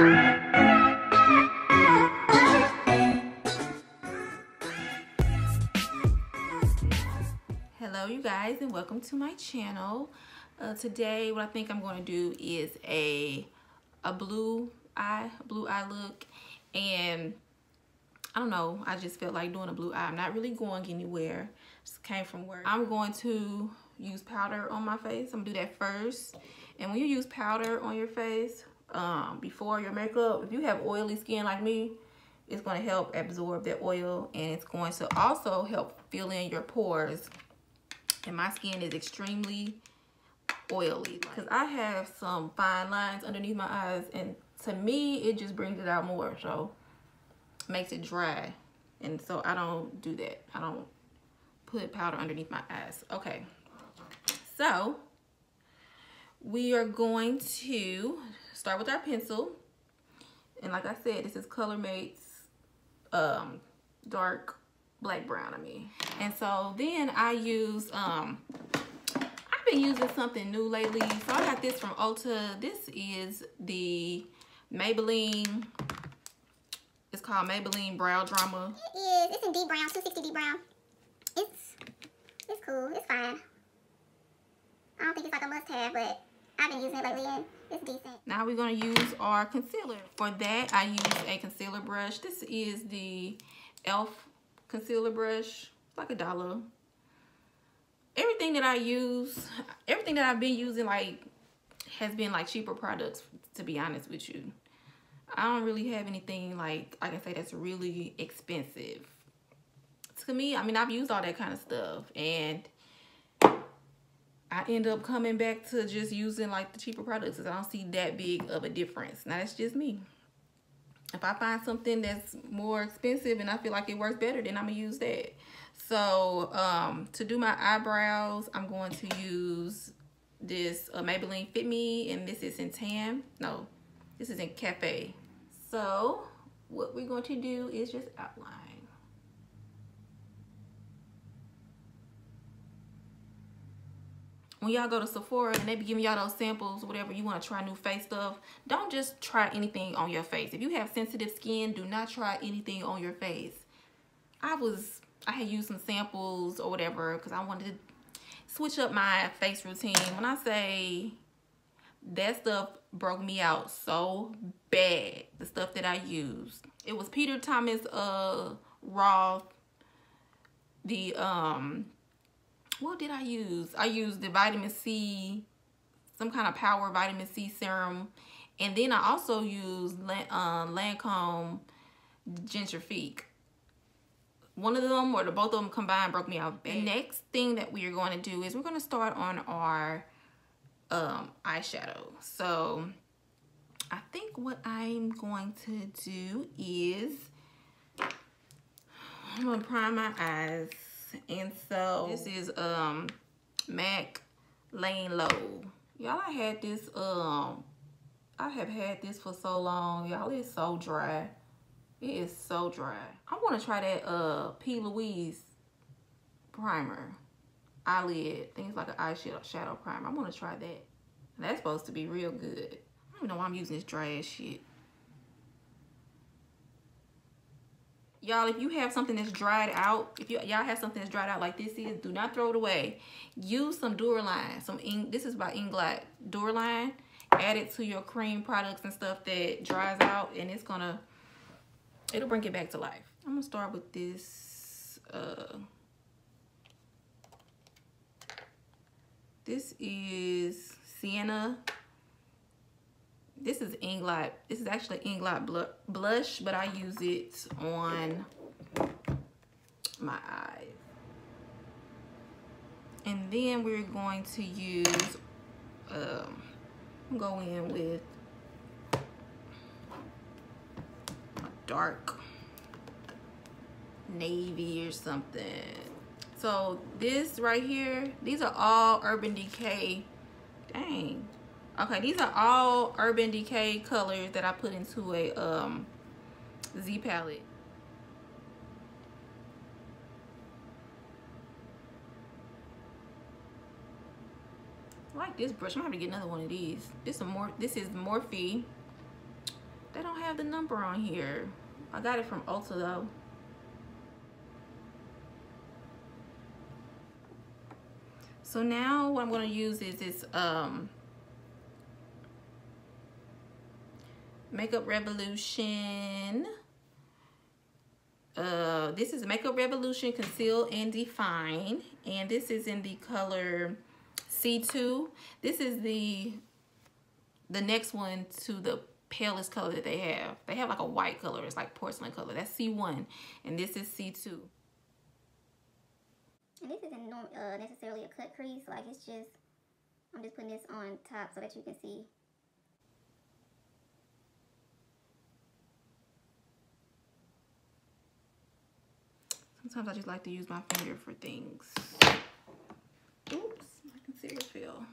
Hello you guys and welcome to my channel. Uh, today what I think I'm going to do is a a blue eye, blue eye look and I don't know, I just felt like doing a blue eye. I'm not really going anywhere. Just came from work. I'm going to use powder on my face. I'm gonna do that first. And when you use powder on your face, um, before your makeup, if you have oily skin like me, it's gonna help absorb that oil and it's going to also help fill in your pores. And my skin is extremely oily because I have some fine lines underneath my eyes and to me, it just brings it out more. So makes it dry. And so I don't do that. I don't put powder underneath my eyes. Okay. So we are going to start with our pencil. And like I said, this is Color Mates um, dark black brown, I mean. And so then I use, um, I've been using something new lately. So I got this from Ulta. This is the Maybelline it's called Maybelline Brow Drama. It is. It's in deep brown, 260 deep brown. It's it's cool. It's fine. I don't think it's like a must-have, but I've been using it lately and it's decent. Now we're going to use our concealer. For that, I use a concealer brush. This is the e.l.f. concealer brush. It's like a dollar. Everything that I use, everything that I've been using, like, has been, like, cheaper products, to be honest with you. I don't really have anything like I can say that's really expensive. To me, I mean, I've used all that kind of stuff and I end up coming back to just using like the cheaper products because I don't see that big of a difference. Now, that's just me. If I find something that's more expensive and I feel like it works better, then I'm to use that. So, um, to do my eyebrows, I'm going to use this uh, Maybelline Fit Me, and this is in Tan. No, this is in Cafe. So what we're going to do is just outline. When y'all go to Sephora and they be giving y'all those samples, whatever you want to try new face stuff, don't just try anything on your face. If you have sensitive skin, do not try anything on your face. I was, I had used some samples or whatever because I wanted to switch up my face routine. When I say that stuff broke me out so bad the stuff that i used it was peter thomas uh Roth the um what did i use i used the vitamin c some kind of power vitamin c serum and then i also used uh, lancome Genifique one of them or the both of them combined broke me out bad. the next thing that we are going to do is we're going to start on our um, eyeshadow. So I think what I'm going to do is I'm gonna prime my eyes. And so this is um MAC Lane Low. Y'all, I had this, um, I have had this for so long. Y'all, it's so dry. It is so dry. I want to try that uh P. Louise primer eyelid. Things like an eyeshadow shadow primer. I want to try that. That's supposed to be real good. I don't even know why I'm using this dry ass shit. Y'all, if you have something that's dried out, if you y'all have something that's dried out like this is, do not throw it away. Use some Duraline. Some ink. This is by Inglot Duraline. Add it to your cream products and stuff that dries out, and it's gonna, it'll bring it back to life. I'm gonna start with this. Uh, This is Sienna. This is Inglot. This is actually Inglot bl blush, but I use it on my eyes. And then we're going to use, um, go in with a dark navy or something. So this right here, these are all Urban Decay. Dang. Okay, these are all Urban Decay colors that I put into a um, Z palette. I like this brush. I'm gonna have to get another one of these. This is more. This is Morphe. They don't have the number on here. I got it from Ulta though. So now what I'm going to use is this um, Makeup Revolution. Uh, this is Makeup Revolution Conceal and Define. And this is in the color C2. This is the the next one to the palest color that they have. They have like a white color. It's like porcelain color. That's C1. And this is C2. And this isn't uh, necessarily a cut crease. Like it's just, I'm just putting this on top so that you can see. Sometimes I just like to use my finger for things. Oops, my concealer fell.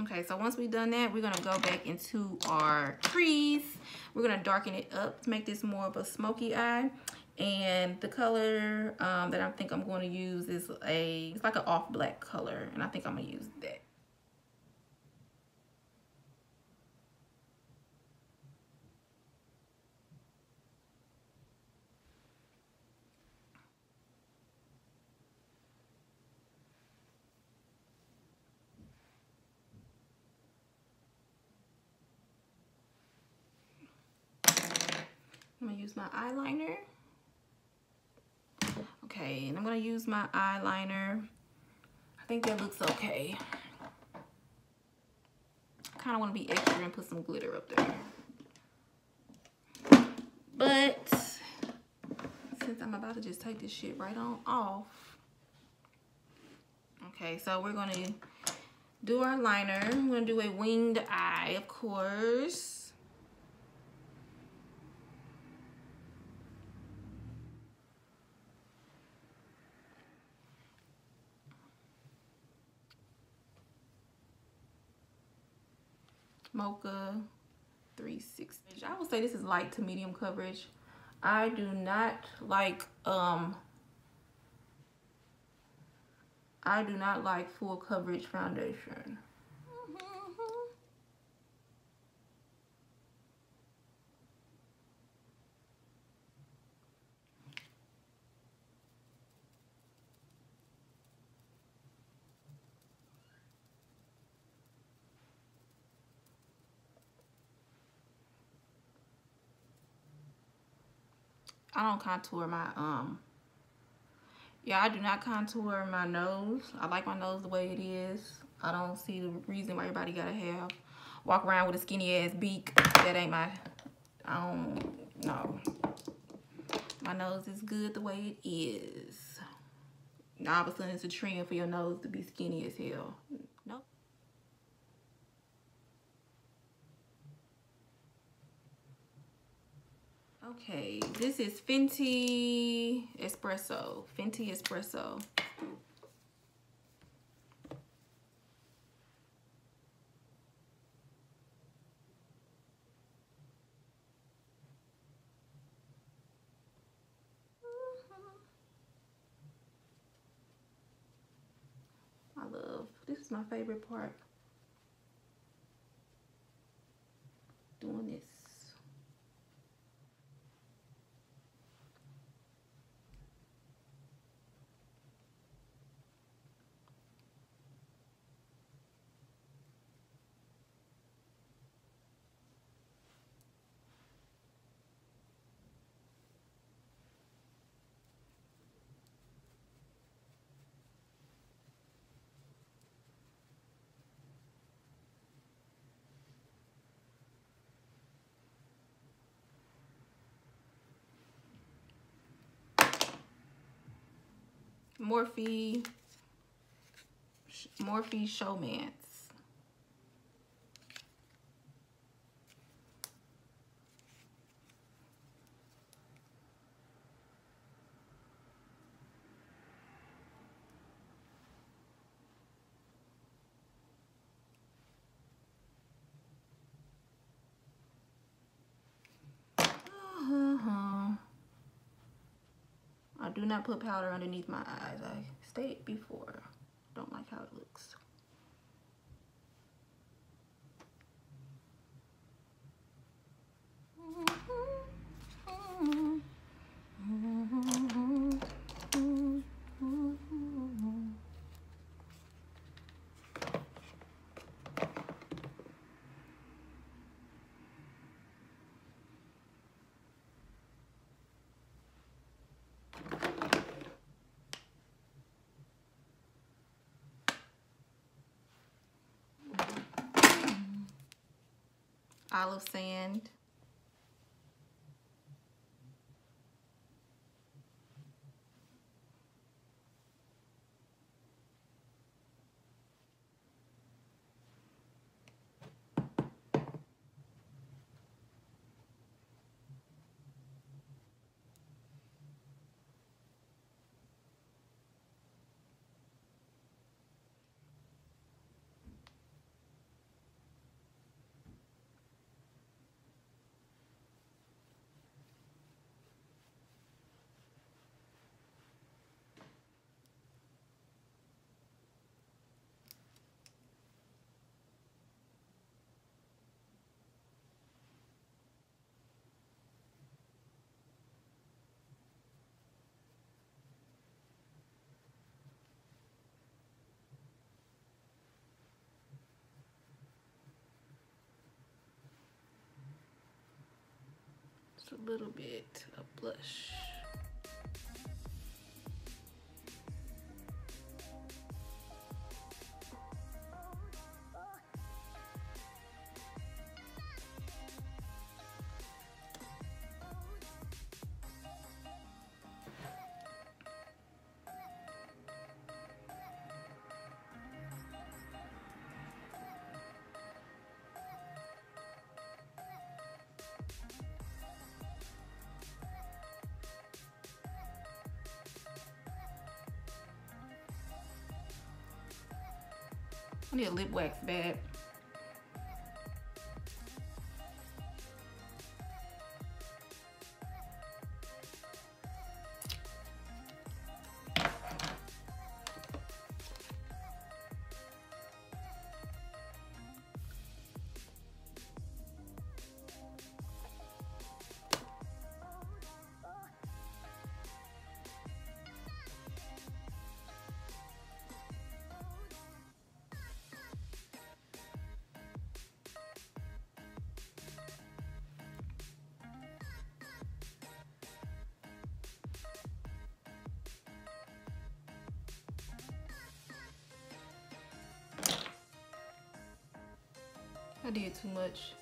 Okay, so once we've done that, we're gonna go back into our crease. We're gonna darken it up to make this more of a smoky eye. And the color um, that I think I'm going to use is a, it's like an off black color. And I think I'm gonna use that. I'm gonna use my eyeliner. Okay, and I'm gonna use my eyeliner. I think that looks okay. I kinda wanna be extra and put some glitter up there. But, since I'm about to just take this shit right on off. Okay, so we're gonna do our liner. I'm gonna do a winged eye, of course. Mocha 360. I would say this is light to medium coverage. I do not like, um, I do not like full coverage foundation. I don't contour my, um, yeah, I do not contour my nose. I like my nose the way it is. I don't see the reason why everybody gotta have, walk around with a skinny ass beak. That ain't my, I don't, no. My nose is good the way it is. Now all of a sudden it's a trend for your nose to be skinny as hell. Okay, this is Fenty Espresso. Fenty Espresso. I love, this is my favorite part. Doing this. Morphe, Morphe Showmance. Do not put powder underneath my eyes. I stated before. Don't like how it looks. Olive sand. Just a little bit of blush. I need a lip wax bad. I did too much.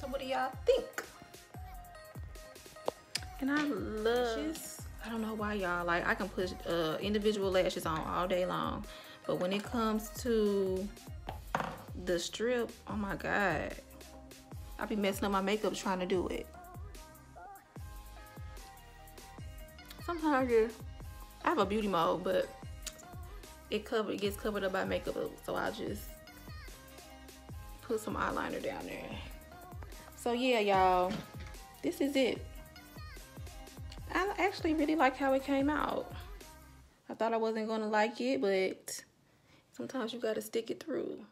So what do y'all think? And I love I don't know why y'all. Like I can put uh, individual lashes on all day long. But when it comes to the strip oh my god. I be messing up my makeup trying to do it. Sometimes I have a beauty mode but it cover it gets covered up by makeup so I just put some eyeliner down there. So yeah y'all. This is it I actually really like how it came out. I thought I wasn't gonna like it, but sometimes you gotta stick it through.